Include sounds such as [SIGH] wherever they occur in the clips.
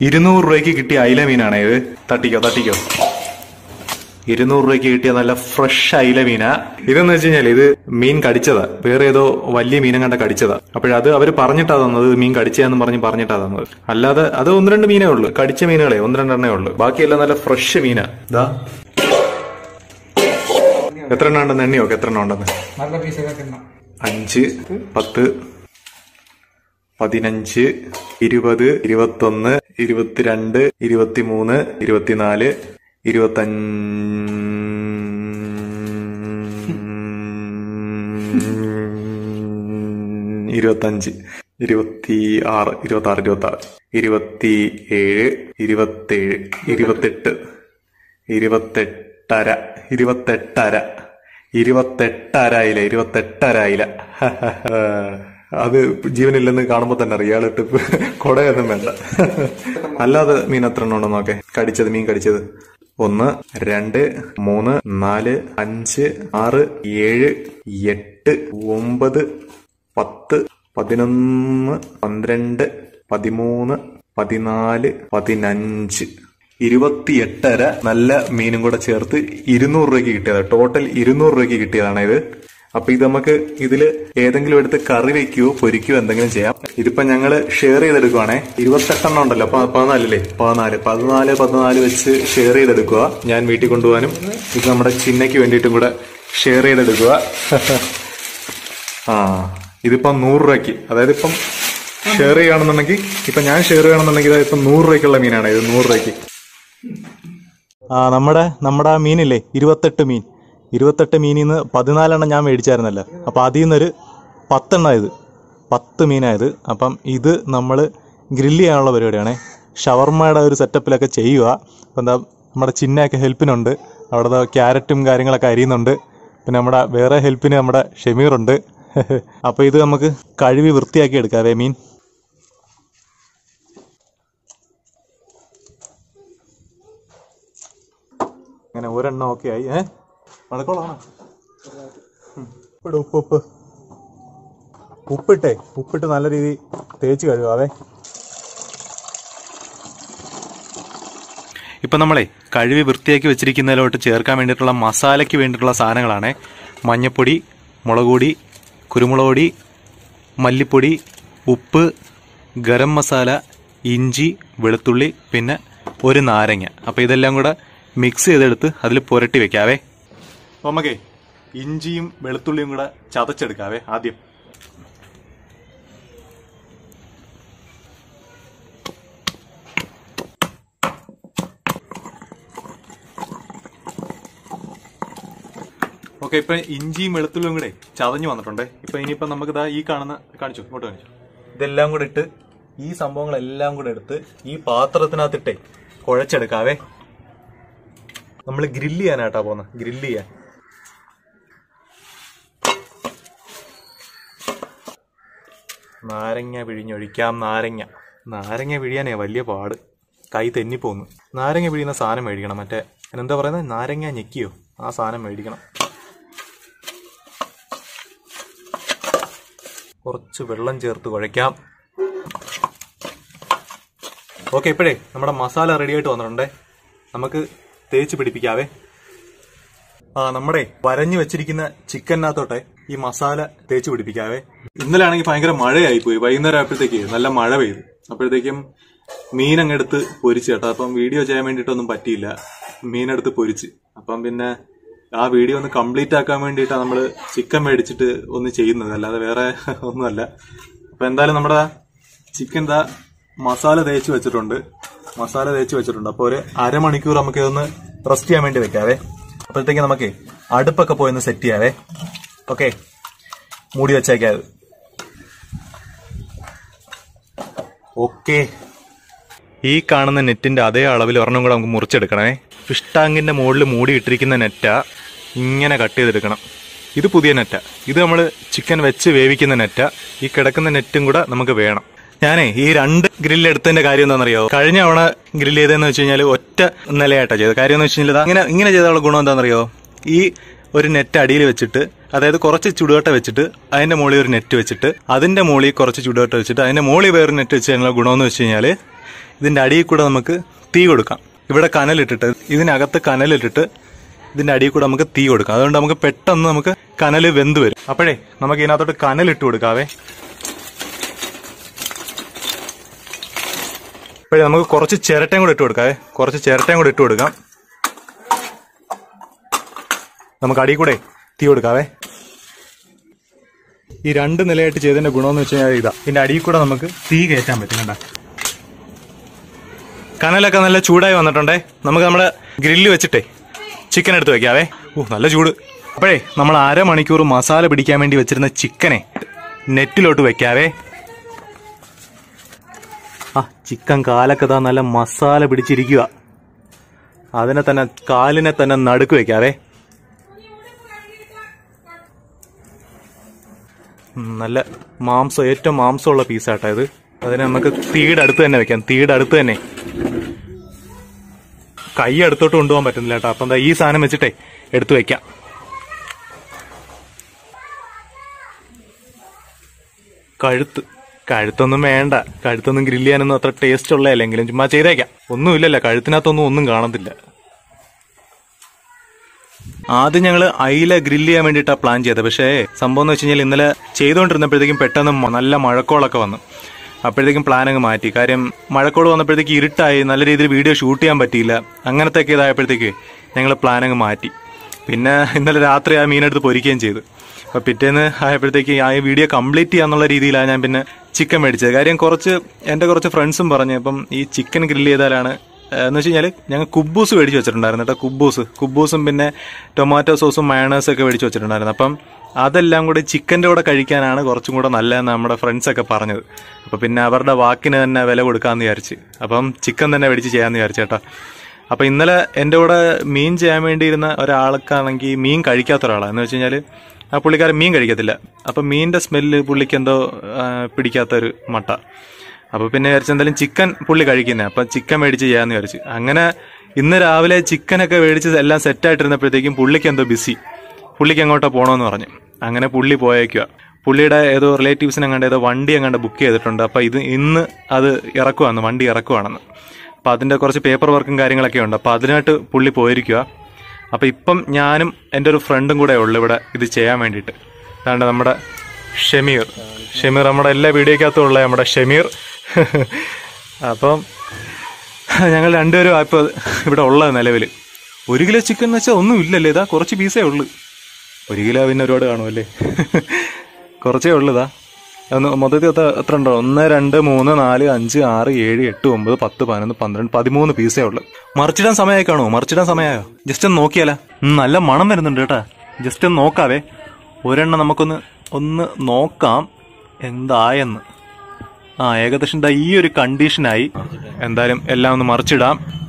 ഇരുന്നൂറ് രൂപയ്ക്ക് കിട്ടിയ അയില മീനാണ് ഇത്. തട്ടിക്കോ തട്ടിക്കോ. ഇരുന്നൂറ് രൂപയ്ക്ക് കിട്ടിയ നല്ല ഫ്രഷ് അയില മീനാ. ഇതെന്ന് വെച്ച് കഴിഞ്ഞാൽ ഇത് മീൻ കടിച്ചതാ. വേറെ ഏതോ വലിയ മീനും കണ്ട കടിച്ചതാ. അപ്പോഴത് അവർ പറഞ്ഞിട്ടാ തന്നത് മീൻ കടിച്ചതെന്ന് പറഞ്ഞ് പറഞ്ഞിട്ടാ തന്നത്. അല്ലാതെ അത് ഒന്ന് രണ്ട് മീനേ ഉള്ളൂ. കടിച്ച മീനുകളെ ഒന്ന് രണ്ടെണ്ണേ ഉള്ളൂ. ബാക്കിയെല്ലാം നല്ല ഫ്രഷ് മീനാ. ഇതാ എത്ര എണ്ണം ഉണ്ടെന്ന് എണ്ണിയോക്കെ എത്ര എണ്ണം ഉണ്ടെന്ന്? അഞ്ച് പത്ത് പതിനഞ്ച് ഇരുപത് ഇരുപത്തൊന്ന് ഇരുപത്തിരണ്ട് ഇരുപത്തിമൂന്ന് ഇരുപത്തിനാല് ഇരുപത്തഞ്ച് ഇരുപത്തഞ്ച് ഇരുപത്തി ആറ് ഇരുപത്തി ആറ് ഇരുപത്തി ആറ് ഇരുപത്തി ഏഴ് ഇരുപത്തേഴ് ഇരുപത്തെട്ട് ഇരുപത്തെട്ടര ഇരുപത്തെട്ടര ഇരുപത്തെട്ടരയില ഇരുപത്തെട്ടരായില്ല [LAUGHS] അത് ജീവനില്ലെന്ന് കാണുമ്പോ തന്നെ അറിയാം. ഇട്ട് കൊടയൊന്നും വേണ്ട. അല്ലാതെ മീൻ എത്ര എണ്ണം നോക്കെ. കടിച്ചത് മീൻ കടിച്ചത്. ഒന്ന് രണ്ട് മൂന്ന് നാല് അഞ്ച് ആറ് ഏഴ് എട്ട് ഒമ്പത് പത്ത് പതിനൊന്ന് പന്ത്രണ്ട് പതിമൂന്ന് പതിനാല് പതിനഞ്ച്. ഇരുപത്തിയെട്ടര നല്ല മീനും കൂടെ ചേർത്ത് ഇരുന്നൂറ് രൂപയ്ക്ക് കിട്ടിയത്. ടോട്ടൽ ഇരുന്നൂറ് രൂപയ്ക്ക് കിട്ടിയതാണ് ഇത് അപ്പൊ ഇത് നമുക്ക് ഇതിൽ ഏതെങ്കിലും എടുത്ത് കറി വെക്കുകയോ പൊരിക്കുകയോ എന്തെങ്കിലും ചെയ്യാം. ഇതിപ്പോ ഞങ്ങൾ ഷെയർ ചെയ്തെടുക്കുവാണേ. ഇരുപത്തെട്ടെണ്ണം ഉണ്ടല്ലോ. പതിനാലല്ലേ? പതിനാല്. പതിനാല് പതിനാല് വെച്ച് ഷെയർ ചെയ്തെടുക്കുക ഞാൻ വീട്ടിൽ കൊണ്ടുപോകാനും ഇത് നമ്മുടെ ചിന്നയ്ക്ക് വേണ്ടിയിട്ടും കൂടെ ഷെയർ ചെയ്തെടുക്കുക ആ ഇതിപ്പം നൂറ് രൂപയ്ക്ക്. അതായത് ഇപ്പം ഷെയർ ചെയ്യുകയാണെന്നുണ്ടെങ്കിൽ ഇപ്പൊ ഞാൻ ഷെയർ ചെയ്യണമെന്നുണ്ടെങ്കിൽ ഇത് ഇപ്പം നൂറ് രൂപയ്ക്കുള്ള മീനാണ്. ഇത് നൂറ് രൂപയ്ക്ക്. ആ നമ്മുടെ നമ്മുടെ മീനില്ലേ? ഇരുപത്തെട്ട് മീൻ. ഇരുപത്തെട്ട് മീനിൽ നിന്ന് പതിനാലെണ്ണം ഞാൻ മേടിച്ചായിരുന്നല്ലോ. അപ്പം അതിൽ നിന്നൊരു പത്തെണ്ണം ആയത് പത്ത് മീനായത് അപ്പം ഇത് നമ്മൾ ഗ്രില്ല് ചെയ്യാനുള്ള പരിപാടിയാണേ. ഷവർമ്മയുടെ ഒരു സെറ്റപ്പിലൊക്കെ ചെയ്യുക അപ്പം എന്താ നമ്മുടെ ചിന്നയൊക്കെ ഹെൽപ്പിനുണ്ട്. അവിടെ ക്യാരറ്റും കാര്യങ്ങളൊക്കെ അരിയുന്നുണ്ട്. പിന്നെ നമ്മുടെ വേറെ ഹെൽപ്പിന് നമ്മുടെ ഷെമീറുണ്ട്. [LAUGHS] അപ്പോൾ ഇത് നമുക്ക് കഴുകി വൃത്തിയാക്കി എടുക്കാവേ മീൻ. അങ്ങനെ ഒരെണ്ണം ഒക്കെ ആയി. ഏ? മഴക്കോളാണോ ഉപ്പിട് ഉപ്പ് ഉപ്പ്. ഉപ്പിട്ടേ ഉപ്പിട്ട് നല്ല രീതി തേച്ച് കഴുകാവേ. ഇപ്പം നമ്മളെ കഴുകി വൃത്തിയാക്കി വെച്ചിരിക്കുന്നതിലോട്ട് ചേർക്കാൻ വേണ്ടിയിട്ടുള്ള മസാലയ്ക്ക് വേണ്ടിയിട്ടുള്ള സാധനങ്ങളാണ് മഞ്ഞപ്പൊടി മുളക് പൊടി കുരുമുളക് പൊടി മല്ലിപ്പൊടി ഉപ്പ് ഗരം മസാല ഇഞ്ചി വെളുത്തുള്ളി പിന്നെ ഒരു നാരങ്ങ. അപ്പോൾ ഇതെല്ലാം കൂടെ മിക്സ് ചെയ്തെടുത്ത് അതിൽ പുരട്ടി വെക്കാവേ. നമുക്കേ ഇഞ്ചിയും വെളുത്തുള്ളിയും കൂടെ ചതച്ചെടുക്കാവേ ആദ്യം. ഓക്കെ ഇപ്പൊ ഇഞ്ചിയും വെളുത്തുള്ളിയും കൂടെ ചതഞ്ഞു വന്നിട്ടുണ്ട്. ഇപ്പൊ ഇനിയിപ്പോ നമുക്ക് ഇതാ ഈ കാണുന്ന കാണിച്ചു ഇങ്ങോട്ട് കാണിച്ചു. ഇതെല്ലാം കൂടെ ഇട്ട് ഈ സംഭവങ്ങളെല്ലാം കൂടെ എടുത്ത് ഈ പാത്രത്തിനകത്തിട്ടേ കുഴച്ചെടുക്കാവേ. നമ്മൾ ഗ്രില്ല് ചെയ്യാനായിട്ടാ പോകുന്നത് ഗ്രില്ല് ചെയ്യാൻ. നാരങ്ങ പിഴിഞ്ഞൊഴിക്കാം നാരങ്ങ. നാരങ്ങ പിഴിയാനേ വലിയ പാട്. കൈ തെന്നിപ്പോന്നു. നാരങ്ങ പിഴിയുന്ന സാധനം മേടിക്കണം. മറ്റേ എന്താ പറയുന്നത് നാരങ്ങ ഞെക്കിയോ? ആ സാധനം മേടിക്കണം. കുറച്ച് വെള്ളം ചേർത്ത് കുഴയ്ക്കാം. ഓക്കെ ഇപ്പോഴേ നമ്മുടെ മസാല റെഡി ആയിട്ട് വന്നിട്ടുണ്ടേ. നമുക്ക് തേച്ച് പിടിപ്പിക്കാവേ. ആ നമ്മുടെ വരഞ്ഞു വെച്ചിരിക്കുന്ന ചിക്കനകത്തോട്ടെ ഈ മസാല തേച്ച് പിടിപ്പിക്കാവേ. ഇന്നലെ ആണെങ്കിൽ ഭയങ്കര മഴയായി പോയി വൈകുന്നേരം ആയപ്പോഴത്തേക്ക് നല്ല മഴ പെയ്തു. അപ്പോഴത്തേക്കും മീൻ അങ്ങെടുത്ത് പൊരിച്ചു കേട്ടോ. അപ്പം വീഡിയോ ചെയ്യാൻ വേണ്ടിയിട്ടൊന്നും പറ്റിയില്ല. മീനെടുത്ത് പൊരിച്ച്. അപ്പം പിന്നെ ആ വീഡിയോ ഒന്ന് കംപ്ലീറ്റ് ആക്കാൻ വേണ്ടിയിട്ടാണ് നമ്മൾ ചിക്കൻ മേടിച്ചിട്ട് ഒന്ന് ചെയ്യുന്നത്. അല്ലാതെ വേറെ ഒന്നുമല്ല. അപ്പം എന്തായാലും നമ്മുടെ ചിക്കൻ ദാ മസാല തേച്ച് വെച്ചിട്ടുണ്ട്. മസാല തേച്ച് വെച്ചിട്ടുണ്ട്. അപ്പോൾ ഒരു അരമണിക്കൂർ നമുക്ക് ഇതൊന്ന് റെസ്റ്റ് ചെയ്യാൻ വേണ്ടി വെക്കാവേ. അപ്പോഴത്തേക്ക് നമുക്ക് അടുപ്പൊക്കെ പോയി ഒന്ന് സെറ്റ് ചെയ്യാവേ. ഓക്കെ മൂടി വെച്ചേക്കാത് ഓക്കെ ഈ കാണുന്ന നെറ്റിന്റെ അതേ അളവിൽ ഒരെണ്ണം കൂടെ നമുക്ക് മുറിച്ചെടുക്കണേ. ഫിഷ് ടാങ്കിന്റെ മുകളിൽ മൂടി ഇട്ടിരിക്കുന്ന നെറ്റ ഇങ്ങനെ കട്ട് ചെയ്തെടുക്കണം. ഇത് പുതിയ നെറ്റ. ഇത് നമ്മൾ ചിക്കൻ വെച്ച് വേവിക്കുന്ന നെറ്റ. ഈ കിടക്കുന്ന നെറ്റും കൂടെ നമുക്ക് വേണം. ഞാനേ ഈ രണ്ട് ഗ്രില്ല് എടുത്തതിന്റെ കാര്യം എന്താണെന്നറിയോ? കഴിഞ്ഞ തവണ ഗ്രില്ല് ചെയ്തതെന്ന് വെച്ച് കഴിഞ്ഞാൽ ഒറ്റ നിലയായിട്ടാണ് ചെയ്തത്. കാര്യം എന്ന് വെച്ച് കഴിഞ്ഞാൽ ഇങ്ങനെ ഇങ്ങനെ ചെയ്താലുള്ള ഗുണം എന്താണെന്നറിയോ? ഈ ഒരു നെറ്റ് അടിയിൽ വെച്ചിട്ട് അതായത് കുറച്ച് ചുടുകട്ട വെച്ചിട്ട് അതിന്റെ മുകളിൽ ഒരു നെറ്റ് വെച്ചിട്ട് അതിന്റെ മുകളിൽ കുറച്ച് ചുടുകട്ട വെച്ചിട്ട് അതിന്റെ മുകളിൽ വേറെ നെറ്റ് വെച്ച് കഴിഞ്ഞാൽ ഗുണമെന്ന് വെച്ച് കഴിഞ്ഞാൽ ഇതിന്റെ അടിയിൽ കൂടെ നമുക്ക് തീ കൊടുക്കാം. ഇവിടെ കനലിട്ടിട്ട് ഇതിനകത്ത് കനലിട്ടിട്ട് ഇതിന്റെ അടിയിൽ കൂടെ നമുക്ക് തീ കൊടുക്കാം. അതുകൊണ്ട് നമുക്ക് പെട്ടെന്ന് നമുക്ക് കനൽ വെന്ത് വരും. അപ്പോഴേ നമുക്ക് ഇതിനകത്തോട്ട് കനലിട്ട് കൊടുക്കാവേ. അപ്പോഴേ നമുക്ക് കുറച്ച് ചിരട്ടയും കൂടെ ഇട്ട് കൊടുക്കാവേ. കുറച്ച് ചിരട്ടയും കൂടെ ഇട്ട് കൊടുക്കാം. നമുക്ക് അടി കൂടെ തീ കൊടുക്കാവേ. ഈ രണ്ട് നിലയായിട്ട് ചെയ്തതിന്റെ ഗുണമെന്ന് വെച്ച് കഴിഞ്ഞാൽ ഇതാ. ഇതിന്റെ അടിയിൽ കൂടെ നമുക്ക് തീ കയറ്റാൻ പറ്റും കണ്ട. കനലൊക്കെ നല്ല ചൂടായി വന്നിട്ടുണ്ടേ. നമുക്ക് നമ്മുടെ ഗ്രില്ല് വെച്ചിട്ടേ ചിക്കൻ എടുത്ത് വെക്കാവേ. ഓ നല്ല ചൂട്. അപ്പോഴേ നമ്മൾ അരമണിക്കൂർ മസാല പിടിക്കാൻ വേണ്ടി വെച്ചിരുന്ന ചിക്കനെ നെറ്റിലോട്ട് വെക്കാവേ. ആ ചിക്കൻ കാലൊക്കെ ദാ നല്ല മസാല പിടിച്ചിരിക്കുക അതിനെ തന്നെ കാലിനെ തന്നെ നടുക്ക് വെക്കാവേ. നല്ല മാംസം ഏറ്റവും മാംസമുള്ള പീസാട്ടോ ഇത്. അതിനെ നമുക്ക് തീയുടെ അടുത്ത് തന്നെ വെക്കാം. തീയുടെ അടുത്ത് തന്നെ. കൈ അടുത്തോട്ട് കൊണ്ടുപോകാൻ പറ്റുന്നില്ല കേട്ടോ അപ്പം ഈ സാധനം വെച്ചിട്ടേ എടുത്തു വെക്കാം. കഴുത്ത്. കഴുത്തൊന്നും വേണ്ട. കഴുത്തൊന്നും ഗ്രില്ല് ചെയ്യാനൊന്നും അത്ര ടേസ്റ്റ് ഉള്ളതല്ലെങ്കിലും ചുമ്മാ ചെയ്തേക്കാം. ഒന്നുമില്ലല്ലോ കഴുത്തിനകത്തൊന്നും ഒന്നും കാണത്തില്ല. ആദ്യം ഞങ്ങൾ അയില ഗ്രില്ല് ചെയ്യാൻ വേണ്ടിയിട്ടാണ് പ്ലാൻ ചെയ്തത്. പക്ഷേ സംഭവം എന്ന് വെച്ച് കഴിഞ്ഞാൽ ഇന്നലെ ചെയ്തുകൊണ്ടിരുന്നപ്പോഴത്തേക്കും പെട്ടെന്ന് നല്ല മഴക്കോളൊക്കെ വന്നു. അപ്പോഴത്തേക്കും പ്ലാൻ അങ്ങ് മാറ്റി. കാര്യം മഴക്കോൾ വന്നപ്പോഴത്തേക്ക് ഇരുട്ടായി. നല്ല രീതിയിൽ വീഡിയോ ഷൂട്ട് ചെയ്യാൻ പറ്റിയില്ല. അങ്ങനത്തെ ഒക്കെ ഇതായപ്പോഴത്തേക്ക് ഞങ്ങൾ പ്ലാൻ അങ്ങ് മാറ്റി. പിന്നെ ഇന്നലെ രാത്രി ആ മീനെടുത്ത് പൊരിക്കുകയും ചെയ്തു. അപ്പൊ പിറ്റേന്ന് ആയപ്പോഴത്തേക്ക് ആ വീഡിയോ കംപ്ലീറ്റ് ചെയ്യാന്നുള്ള രീതിയിലാണ് ഞാൻ പിന്നെ ചിക്കൻ മേടിച്ചത്. കാര്യം കുറച്ച് എന്റെ കുറച്ച് ഫ്രണ്ട്സും പറഞ്ഞു അപ്പം ഈ ചിക്കൻ ഗ്രില്ല് ചെയ്താലാണ് എന്ന് വെച്ച് കഴിഞ്ഞാൽ ഞങ്ങൾ കുബൂസ് മേടിച്ച് വെച്ചിട്ടുണ്ടായിരുന്നു കേട്ടോ കുബൂസ് കുബൂസും പിന്നെ ടൊമാറ്റോ സോസും മയണേഴ്സും ഒക്കെ മേടിച്ച് വെച്ചിട്ടുണ്ടായിരുന്നു. അപ്പം അതെല്ലാം കൂടി ചിക്കന്റെ കൂടെ കഴിക്കാനാണ് കുറച്ചും കൂടെ നല്ലതെന്ന് നമ്മുടെ ഫ്രണ്ട്സൊക്കെ പറഞ്ഞത്. അപ്പം പിന്നെ അവരുടെ വാക്കിന് തന്നെ വില കൊടുക്കാമെന്ന് വിചാരിച്ച്. അപ്പം ചിക്കൻ തന്നെ മേടിച്ച് ചെയ്യാമെന്ന് വിചാരിച്ചു കേട്ടോ. അപ്പം ഇന്നലെ എന്റെ കൂടെ മീൻ ചെയ്യാൻ വേണ്ടിയിരുന്ന ഒരാൾക്കാണെങ്കിൽ മീൻ കഴിക്കാത്ത ഒരാളാണ്. എന്ന് വെച്ച് കഴിഞ്ഞാൽ ആ പുള്ളിക്കാരൻ മീൻ കഴിക്കത്തില്ല. അപ്പം മീനിന്റെ സ്മെല്ല് പുള്ളിക്ക് എന്തോ പിടിക്കാത്തൊരു മട്ട. അപ്പൊ പിന്നെ വിചാരിച്ചു എന്തായാലും ചിക്കൻ പുള്ളി കഴിക്കുന്നത് അപ്പൊ ചിക്കൻ മേടിച്ച് ചെയ്യാന്ന് വിചാരിച്ചു. അങ്ങനെ ഇന്ന് രാവിലെ ചിക്കനൊക്കെ മേടിച്ച് എല്ലാം സെറ്റ് ആയിട്ടിരുന്നപ്പോഴത്തേക്കും പുള്ളിക്ക് എന്തോ ബിസി പുള്ളിക്ക് എങ്ങോട്ടോ പോകണമെന്ന് പറഞ്ഞു. അങ്ങനെ പുള്ളി പോയേക്കുക പുള്ളിയുടെ ഏതോ റിലേറ്റീവ്സിനെ കണ്ട് ഏതോ വണ്ടി അങ്ങാണ്ട് ബുക്ക് ചെയ്തിട്ടുണ്ട്. അപ്പോൾ ഇത് ഇന്ന് അത് ഇറക്കുവാന്ന് വണ്ടി ഇറക്കുവാണെന്ന്. അപ്പോൾ അതിന്റെ കുറച്ച് പേപ്പർ വർക്കും കാര്യങ്ങളൊക്കെ ഉണ്ട്. അപ്പോൾ അതിനായിട്ട് പുള്ളി പോയിരിക്കുക അപ്പോൾ ഇപ്പം ഞാനും എന്റെ ഒരു ഫ്രണ്ടും കൂടെ ഉള്ളു ഇവിടെ ഇത് ചെയ്യാൻ വേണ്ടിയിട്ട്. അതാണ്ട് നമ്മുടെ ഷമീർ. ഷമീർ നമ്മുടെ എല്ലാ വീഡിയോക്കകത്തും ഉള്ള നമ്മുടെ ഷമീർ. [LAUGHS] അപ്പം ഞങ്ങൾ രണ്ടുപേരും ഇപ്പോൾ ഇവിടെ ഉള്ളത് നിലവിൽ. ഒരു കിലോ ചിക്കൻ എന്ന് വെച്ചാൽ ഒന്നും ഇല്ലല്ലേ ഇതാ കുറച്ച് പീസേ ഉള്ളു. ഒരു കിലോ പിന്നെ ഒരുപാട് കാണുമല്ലേ? [LAUGHS] കുറച്ചേ ഉള്ളൂ ഒന്ന് മൊത്തത്തിൽ എത്ര ഉണ്ടോ? ഒന്ന് രണ്ട് മൂന്ന് നാല് അഞ്ച് ആറ് ഏഴ് എട്ട് ഒമ്പത് പത്ത് പതിനൊന്ന് പന്ത്രണ്ട് പതിമൂന്ന് പീസേ ഉള്ളൂ. മറിച്ചിടാൻ സമയമായി കാണുമോ? മറിച്ചിടാൻ സമയമായോ? ജസ്റ്റ് ഒന്ന് നോക്കിയാലോ. നല്ല മണം വരുന്നുണ്ട് കേട്ടാ. ജസ്റ്റ് ഒന്ന് നോക്കാവേ. ഒരെണ്ണം നമുക്കൊന്ന് ഒന്ന് നോക്കാം. എന്തായെന്ന്. ആ ഏകദേശം ഈ ഒരു കണ്ടീഷനായി എന്തായാലും എല്ലാം ഒന്ന് മറിച്ചിടാം.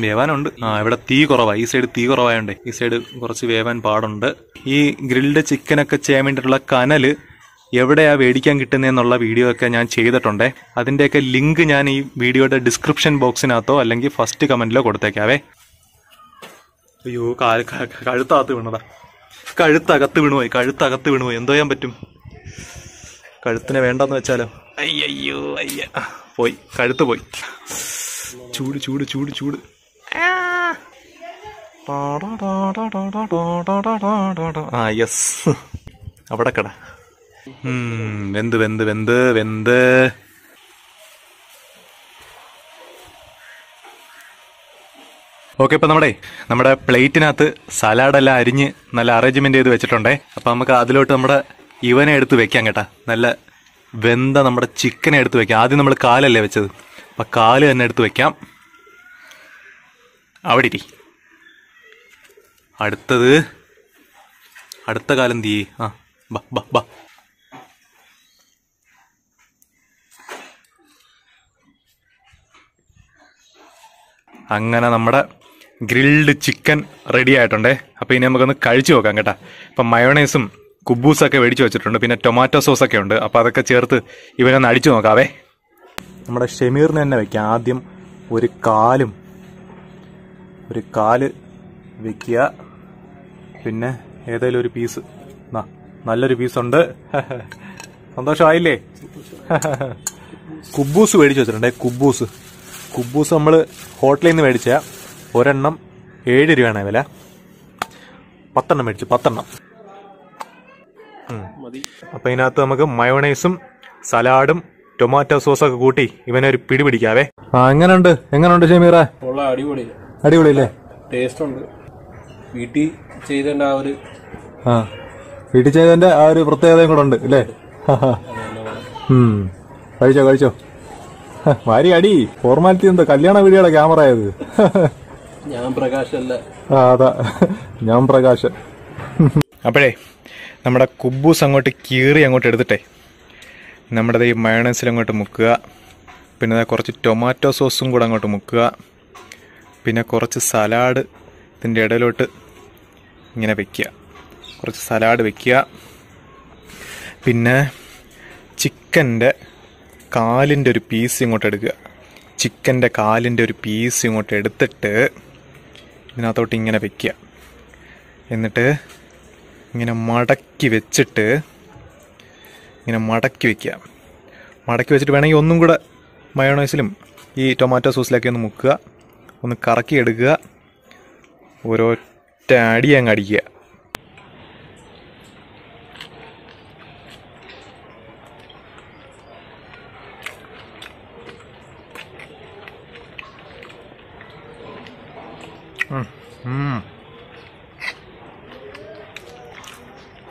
വേവാനുണ്ട്. ആ ഇവിടെ തീ കുറവാ. ഈ സൈഡ് തീ കുറവായോണ്ടേ. ഈ സൈഡ് കുറച്ച് വേവാൻ പാടുണ്ട്. ഈ ഗ്രിൽഡ് ചിക്കനൊക്കെ ചെയ്യാൻ വേണ്ടിയിട്ടുള്ള കനൽ എവിടെയാ മേടിക്കാൻ കിട്ടുന്നതെന്നുള്ള വീഡിയോ ഒക്കെ ഞാൻ ചെയ്തിട്ടുണ്ടേ. അതിന്റെയൊക്കെ ലിങ്ക് ഞാൻ ഈ വീഡിയോയുടെ ഡിസ്ക്രിപ്ഷൻ ബോക്സിനകത്തോ അല്ലെങ്കിൽ ഫസ്റ്റ് കമന്റിലോ കൊടുത്തേക്കാവേ. അയ്യോ കാൽ കഴുത്താത്ത് ക- കഴുത്തകത്ത് വീണുപോയി കഴുത്തകത്ത് വീണുപോയി. എന്തോ ചെയ്യാൻ പറ്റും? കഴുത്തിനെ വേണ്ടെന്ന് വെച്ചാലോ? അയ്യോ. അയ്യ പോയി. കഴുത്ത് പോയി. ചൂട് ചൂട് ചൂട് ചൂട്. ആ. യെസ് അവിടെ കട. എന്ത് വെന്ത് വെന്ത് വെന്ത് വെന്ത്. ഓക്കെ ഇപ്പൊ നമ്മുടെ നമ്മുടെ പ്ലേറ്റിനകത്ത് സലാഡെല്ലാം അരിഞ്ഞ് നല്ല അറേഞ്ച്മെന്റ് ചെയ്ത് വെച്ചിട്ടുണ്ടേ. അപ്പൊ നമുക്ക് അതിലോട്ട് നമ്മുടെ ഇവനെ എടുത്ത് വെക്കാം കേട്ടാ. നല്ല വെന്ത നമ്മുടെ ചിക്കനെ എടുത്ത് വെക്കാം. ആദ്യം നമ്മൾ കാലല്ലേ വെച്ചത്. അപ്പൊ കാൽ തന്നെ എടുത്ത് വെക്കാം. അവിടെ ഇരി. അടുത്തത് അടുത്ത കാലം തീ ആ ബാ ബാ ബാ. അങ്ങനെ നമ്മുടെ ഗ്രിൽഡ് ചിക്കൻ റെഡി ആയിട്ടുണ്ടേ. അപ്പൊ ഇനി നമുക്കൊന്ന് കഴിച്ചു നോക്കാം കേട്ടാ. ഇപ്പൊ മയോണൈസും കുബൂസൊക്കെ മേടിച്ചു വെച്ചിട്ടുണ്ട്. പിന്നെ ടൊമാറ്റോ സോസ് ഒക്കെ ഉണ്ട്. അപ്പോൾ അതൊക്കെ ചേർത്ത് ഇവനൊന്ന് അടിച്ചു നോക്കാവേ. നമ്മുടെ ഷെമീറിന് തന്നെ വെക്കാം. ആദ്യം ഒരു കാലും ഒരു കാൽ വെക്കുക. പിന്നെ ഏതെങ്കിലും ഒരു പീസ് നല്ലൊരു പീസുണ്ട് സന്തോഷമായില്ലേ? കുബൂസ് മേടിച്ചു വെച്ചിട്ടുണ്ടേ. കുബൂസ്. കുബൂസ് നമ്മൾ ഹോട്ടലിൽ നിന്ന് മേടിച്ച ഒരെണ്ണം ഏഴ് രൂപയാണ് വില. പത്തെണ്ണം മേടിച്ചു പത്തെണ്ണം. മതി. അപ്പൊ ഇതിനകത്ത് നമുക്ക് മയോണൈസും സലാഡും ടൊമാറ്റോ സോസൊക്കെ കൂട്ടി ഇവനെ ഒരു പിടി പിടിക്കാവേ. ആ എങ്ങനെയുണ്ട് എങ്ങനെയുണ്ട് ഷമീറ അടിപൊളി. അടിപൊളിയല്ലേ? ടേസ്റ്റ് ഉണ്ട് വീട്ടിൽ ചെയ്തേണ്ട ആ ഒരു ആ വീട്ടിൽ ചെയ്തതിന്റെ ആ ഒരു പ്രത്യേകതയും കൂടെ ഉണ്ട് അല്ലേ. കഴിച്ചോ കഴിച്ചോ. മാരി വാരി അടി. ഫോർമാലിറ്റി എന്താ? കല്യാണ വീഡിയോയുടെ ക്യാമറ ആയത്. ഞാൻ പ്രകാശല്ല. ആ അതാ. ഞാൻ പ്രകാശൻ അപ്പോഴേ നമ്മുടെ കുബൂസ് അങ്ങോട്ട് കീറി അങ്ങോട്ട് എടുത്തിട്ടേ. നമ്മുടെ ഈ മയണസിൽ അങ്ങോട്ട് മുക്കുക. പിന്നെ കുറച്ച് ടൊമാറ്റോ സോസും കൂടെ അങ്ങോട്ട് മുക്കുക. പിന്നെ കുറച്ച് സലാഡ് ഇതിന്റെ ഇടയിലോട്ട് ഇങ്ങനെ വെക്കുക. കുറച്ച് സലാഡ് വെക്കുക. പിന്നെ ചിക്കന്റെ കാലിന്റെ ഒരു പീസ് ഇങ്ങോട്ട് എടുക്കുക. ചിക്കന്റെ കാലിന്റെ ഒരു പീസ് ഇങ്ങോട്ട് എടുത്തിട്ട് ഇതിനകത്തോട്ട് ഇങ്ങനെ വെക്കുക. എന്നിട്ട് ഇങ്ങനെ മടക്കി വെച്ചിട്ട് ഇങ്ങനെ മടക്കി വെക്കുക. മടക്കി വെച്ചിട്ട് വേണമെങ്കിൽ ഒന്നും കൂടെ മയോണൈസിലും ഈ ടൊമാറ്റോ സോസിലൊക്കെ ഒന്ന് മുക്കുക. ഒന്ന് കറക്കി എടുക്കുക. ഓരോറ്റ അടി അങ്ങ് അടിക്കുക.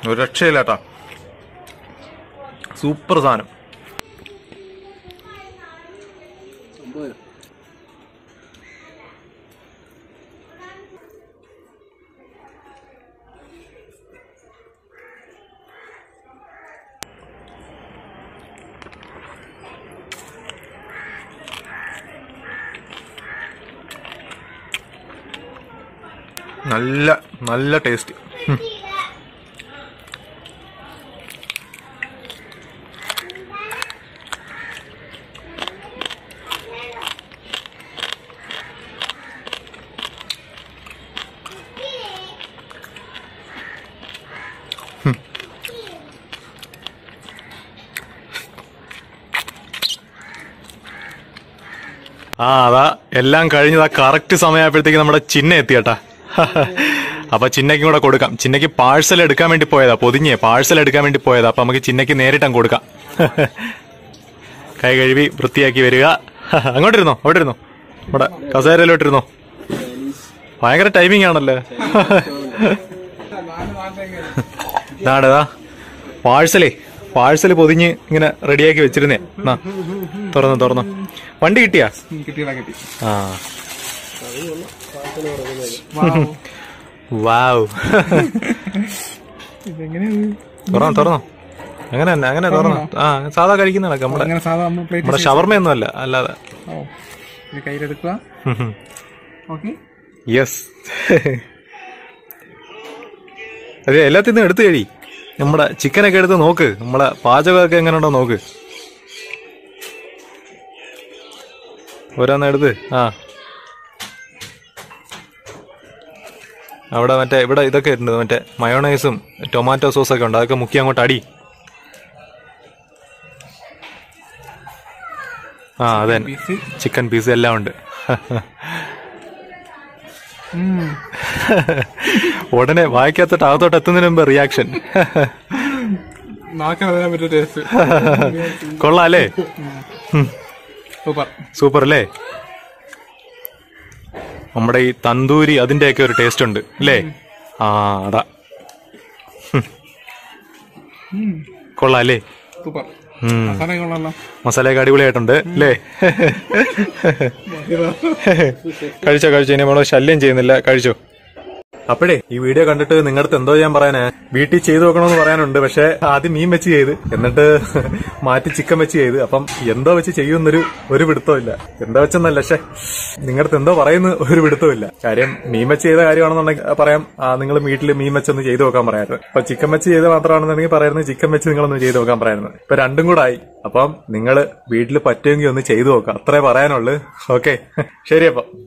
ഒരു രക്ഷയില്ലാട്ടാ. സൂപ്പർ സാധനം. നല്ല നല്ല ടേസ്റ്റ് ആ അതാ എല്ലാം കഴിഞ്ഞതാ കറക്റ്റ് സമയമായപ്പോഴത്തേക്ക് നമ്മുടെ ചിഹ്നം എത്തിയട്ടാ അപ്പൊ ചിന്നയ്ക്കും കൂടെ കൊടുക്കാം. ചിന്നയ്ക്ക് പാഴ്സൽ എടുക്കാൻ വേണ്ടി പോയതാ പൊതിഞ്ഞേ. പാഴ്സൽ എടുക്കാൻ വേണ്ടി പോയതാ. അപ്പൊ നമുക്ക് ചിന്നയ്ക്ക് നേരിട്ടങ്ങ് കൊടുക്കാം. കൈ കഴുകി വൃത്തിയാക്കി വരിക. അങ്ങോട്ടിരുന്നോ? അവിടെ ഇരുന്നോ ഇവിടെ കസേരയിലോട്ടിരുന്നോ? ഭയങ്കര ടൈമിംഗ് ആണല്ലേ? ഇതാണേതാ? പാഴ്സലേ. പാഴ്സൽ പൊതിഞ്ഞ് ഇങ്ങനെ റെഡിയാക്കി വെച്ചിരുന്നേ. എന്നാ തുറന്നു തുറന്നു. വണ്ടി കിട്ടിയാ? ആ. വാവ്. തുറന്നോ തുറന്നു? അങ്ങനെ തന്നെ അങ്ങനെ തുറന്നു? ആ സാധാ കഴിക്കുന്ന കണക്ക് നമ്മുടെ നമ്മുടെ ഷവർമയൊന്നും അല്ല അല്ലാതെ. കയ്യിലെടുക്കുക. യെസ് അതെ എല്ലാത്തിന്നും എടുത്തു കഴി. നമ്മുടെ ചിക്കനൊക്കെ എടുത്ത് നോക്ക്. നമ്മളെ പാചകമൊക്കെ എങ്ങനെയുണ്ടോ നോക്ക്. ഓരോന്നെടുത്ത് ആ. അവിടെ മറ്റേ ഇവിടെ ഇതൊക്കെ ഉണ്ട് മറ്റേ മയോണൈസും ടൊമാറ്റോ സോസൊക്കെ ഉണ്ട്. അതൊക്കെ മുക്കി അങ്ങോട്ട് അടി. ആ അതെ ചിക്കൻ പീസ് എല്ലാം ഉണ്ട്. ഉടനെ വായിക്കാത്തോട്ട് അകത്തോട്ട് എത്തുന്നതിന് മുമ്പ് റിയാക്ഷൻ നാക്കാൻ വരാൻ ടേസ്റ്റ് കൊള്ളാം അല്ലേ? സൂപ്പർ. സൂപ്പർ അല്ലേ? നമ്മുടെ ഈ തന്തൂരി അതിന്റെയൊക്കെ ഒരു ടേസ്റ്റ് ഉണ്ട് അല്ലേ? ആ അതാ. കൊള്ളാം അല്ലേ? മസാലയൊക്കെ അടിപൊളിയായിട്ടുണ്ട് അല്ലേ? [LAUGHS] കഴിച്ചോ കഴിച്ചോ. ഇനി നമ്മൾ ശല്യം ചെയ്യുന്നില്ല കഴിച്ചോ? അപ്പോഴേ ഈ വീഡിയോ കണ്ടിട്ട് നിങ്ങളുടെ എന്തോ ഞാൻ പറയാനാ? വീട്ടിൽ ചെയ്തു നോക്കണമെന്ന് പറയാനുണ്ട് പക്ഷെ ആദ്യം മീൻ വെച്ച് ചെയ്ത് എന്നിട്ട് മാറ്റി ചിക്കൻ വെച്ച് ചെയ്ത്. അപ്പം എന്തോ വെച്ച് ചെയ്യുന്നൊരു ഒരു പിടുത്തമില്ല എന്തോ വെച്ചെന്നല്ല പക്ഷെ നിങ്ങളുടെ എന്തോ പറയുന്ന ഒരു പിടുത്തമില്ല കാര്യം മീൻ വെച്ച് ചെയ്ത കാര്യമാണെന്നുണ്ടെങ്കിൽ പറയാം നിങ്ങൾ വീട്ടിൽ മീൻ വെച്ചൊന്ന് ചെയ്തു നോക്കാൻ പറയാറ് അപ്പൊ ചിക്കൻ വെച്ച് ചെയ്ത് മാത്രമാണെന്നുണ്ടെങ്കിൽ പറയുന്നത് ചിക്കൻ വെച്ച് നിങ്ങളൊന്ന് ചെയ്തു നോക്കാൻ പറയായിരുന്നു. ഇപ്പൊ രണ്ടും കൂടെ ആയി. അപ്പം നിങ്ങൾ വീട്ടിൽ പറ്റുമെങ്കിൽ ഒന്ന് ചെയ്തു നോക്കാം. അത്രേ പറയാനുള്ളൂ. ഓക്കെ. ശരി അപ്പം.